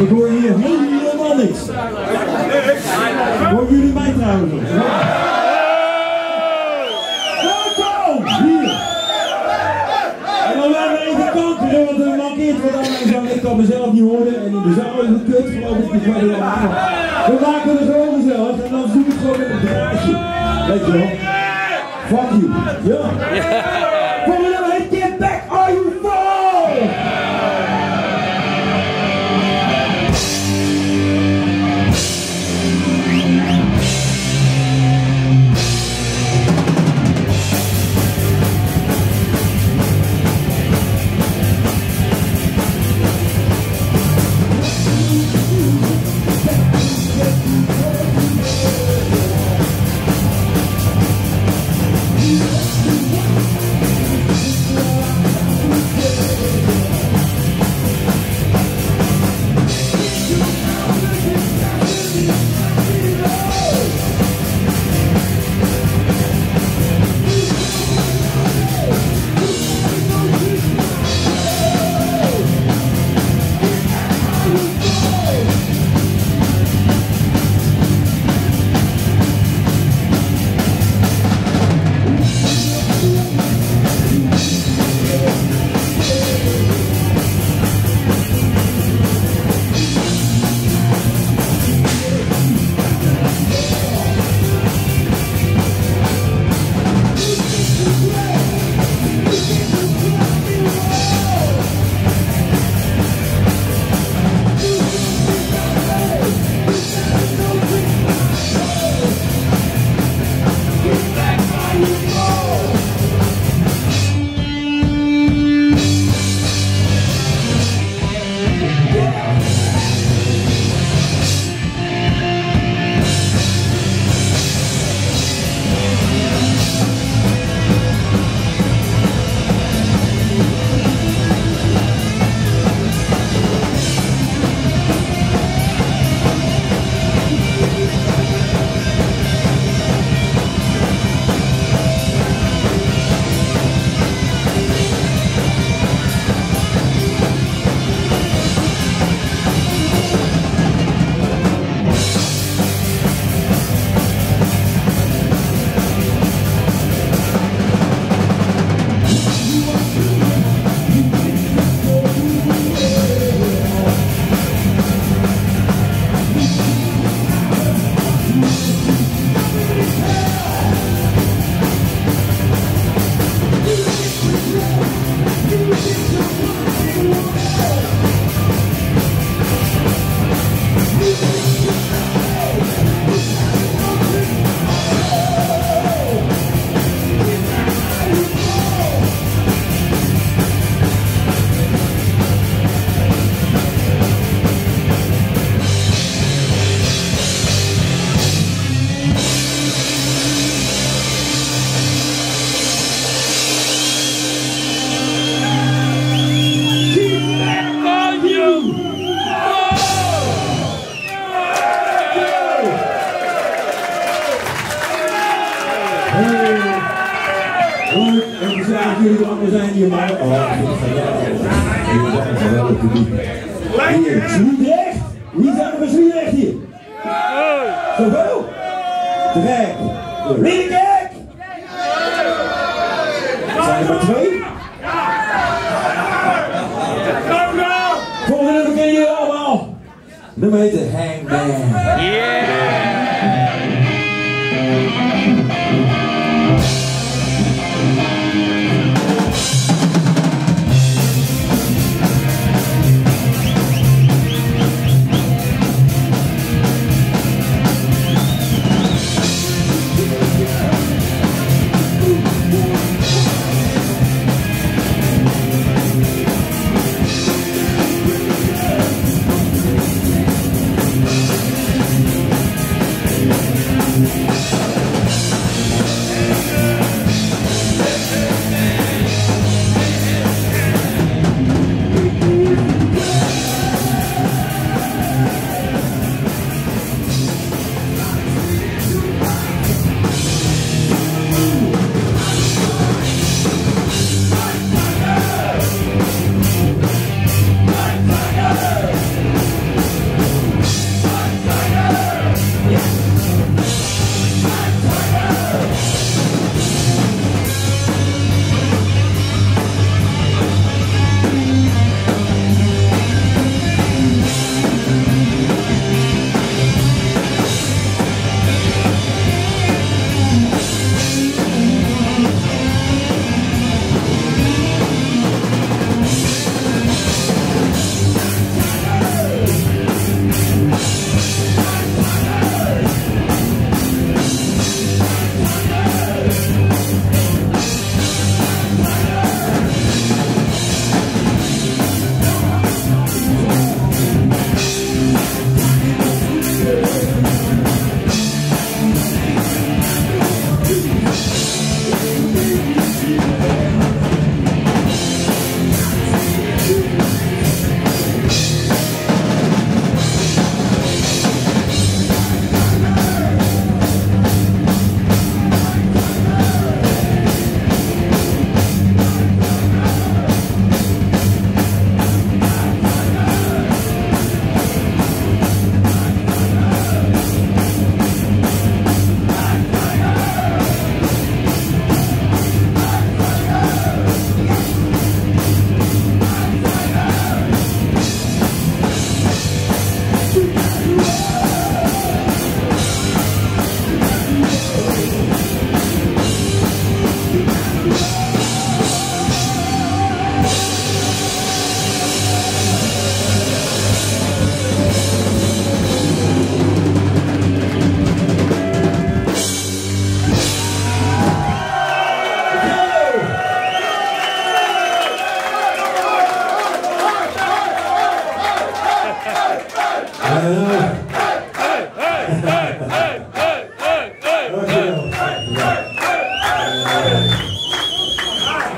Ik hoor hier helemaal niks. Horen jullie mij trouwens? Welkom! Hier! En dan laten we even kankeren, want er mankeert wat aan mijn zang. Ik kan mezelf niet horen en in de zaal is het kut, geloof ik. Dus we we maken het gewoon gezellig en dan zoek ik gewoon met een draadje. Weet je wel? Fuck you. Ja. Volgende nummer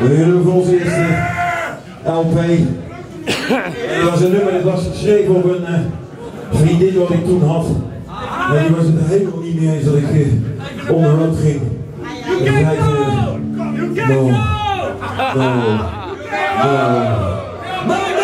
We voor ons eerste LP. Dat was een nummer dat was geschreven op een uh, vriendin wat ik toen had. En die was het helemaal niet mee eens dat ik uh, onderhand ging. En zei uh, no, no, no.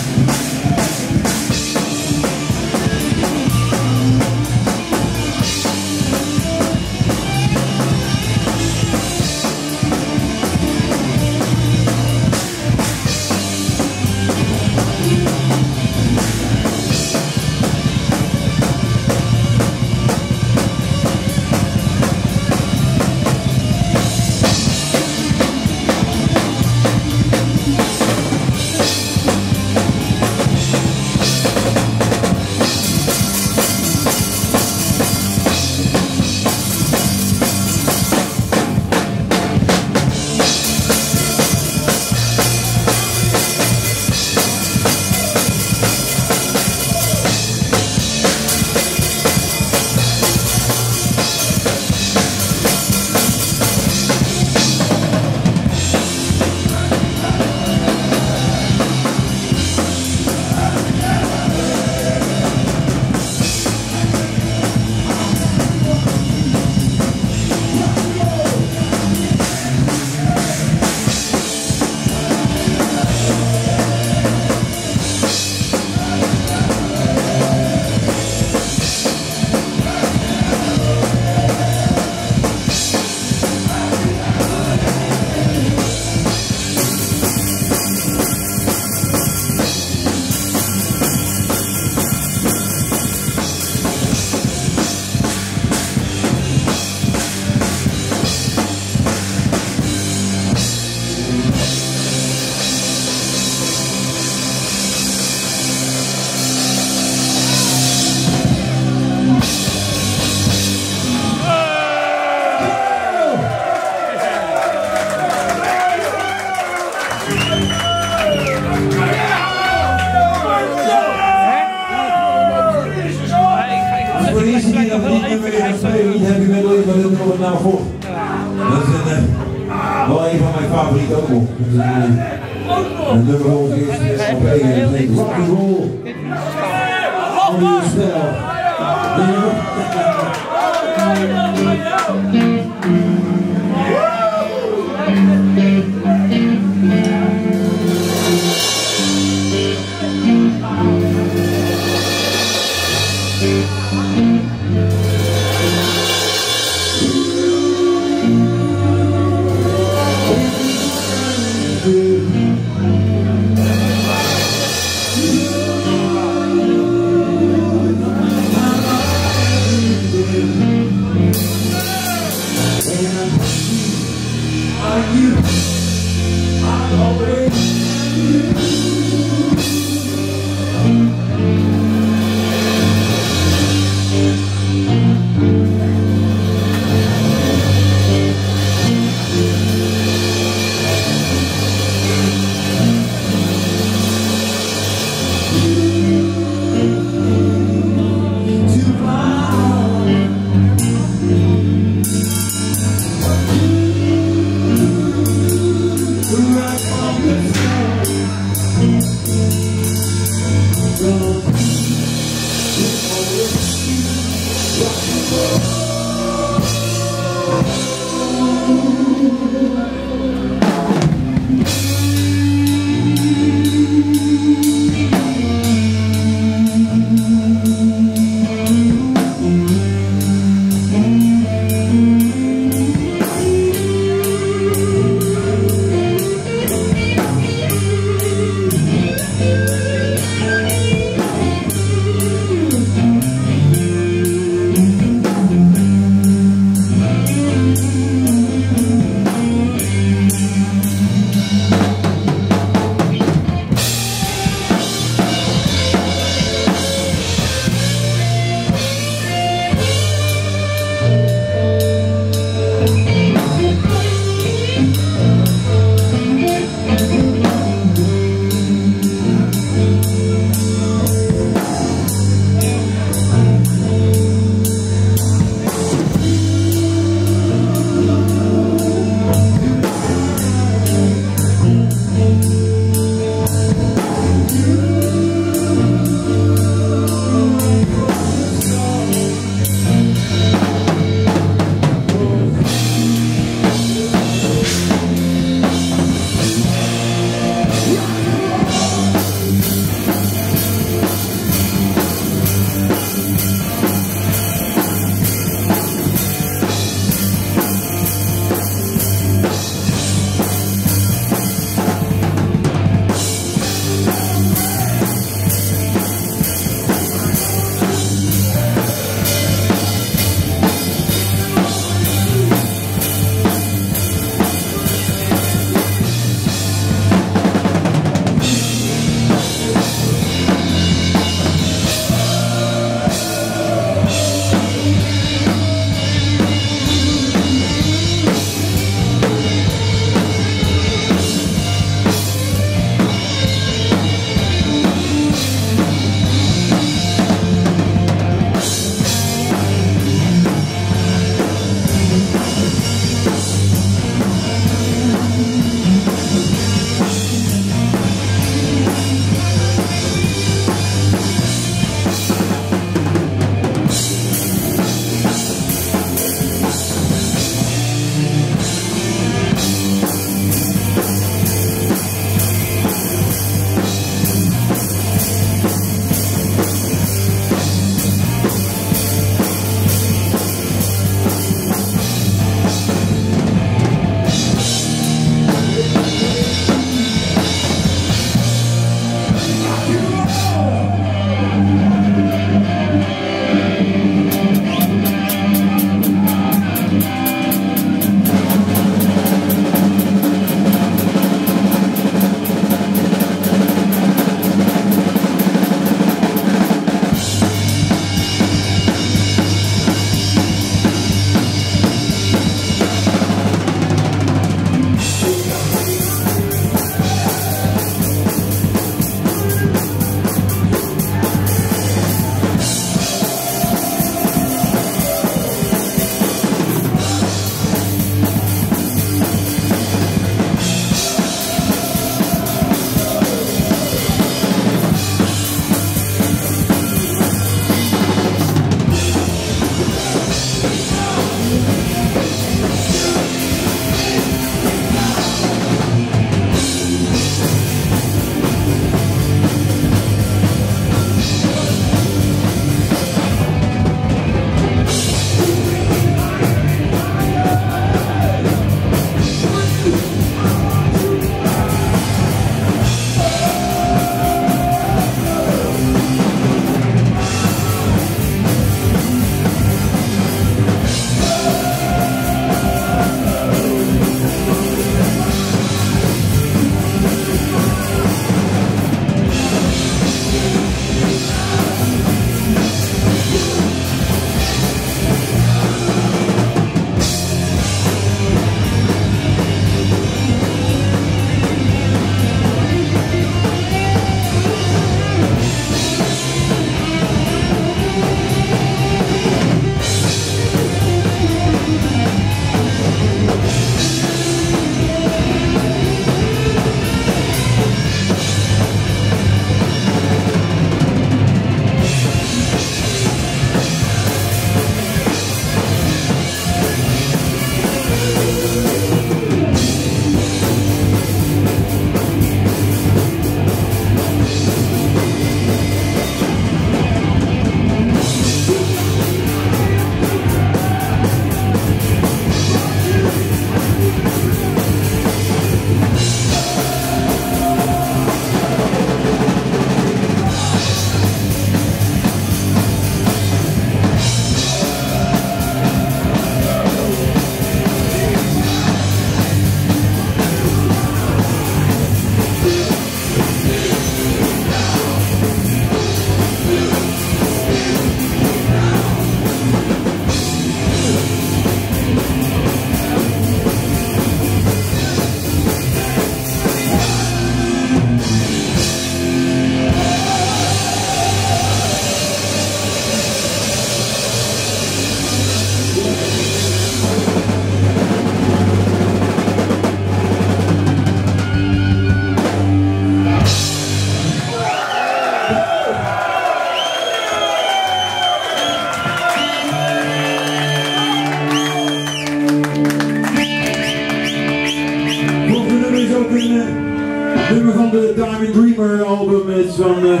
ook een eh, nummer van de Diamond Dreamer album is van uh,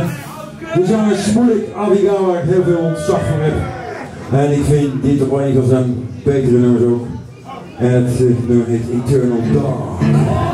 de zanger Smolik Abigail waar ik heel veel ontzag van heb. En ik vind dit op een van zijn betere nummers ook. En het eh, nummer heet Eternal Dark.